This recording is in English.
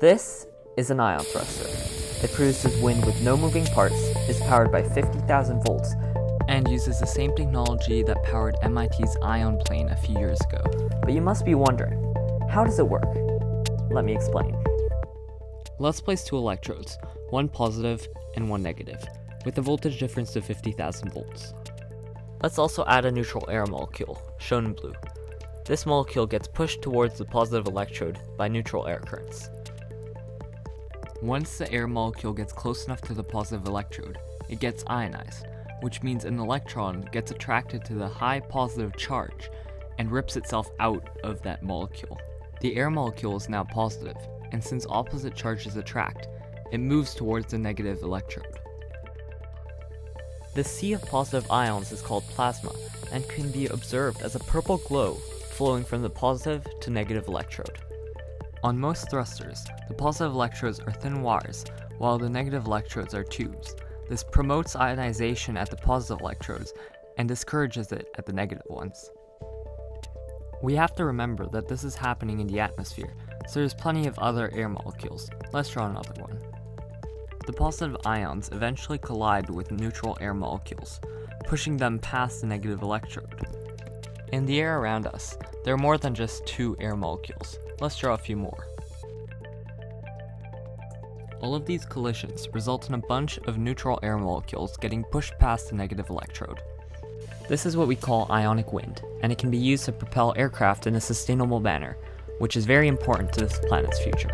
This is an ion thruster. It produces wind with no moving parts, is powered by 50,000 volts, and uses the same technology that powered MIT's ion plane a few years ago. But you must be wondering, how does it work? Let me explain. Let's place two electrodes, one positive and one negative, with a voltage difference of 50,000 volts. Let's also add a neutral air molecule, shown in blue. This molecule gets pushed towards the positive electrode by neutral air currents. Once the air molecule gets close enough to the positive electrode, it gets ionized, which means an electron gets attracted to the high positive charge and rips itself out of that molecule. The air molecule is now positive, and since opposite charges attract, it moves towards the negative electrode. The sea of positive ions is called plasma and can be observed as a purple glow flowing from the positive to negative electrode. On most thrusters, the positive electrodes are thin wires, while the negative electrodes are tubes. This promotes ionization at the positive electrodes and discourages it at the negative ones. We have to remember that this is happening in the atmosphere, so there's plenty of other air molecules. Let's draw another one. The positive ions eventually collide with neutral air molecules, pushing them past the negative electrode. In the air around us, there are more than just two air molecules. Let's draw a few more. All of these collisions result in a bunch of neutral air molecules getting pushed past the negative electrode. This is what we call ionic wind, and it can be used to propel aircraft in a sustainable manner, which is very important to this planet's future.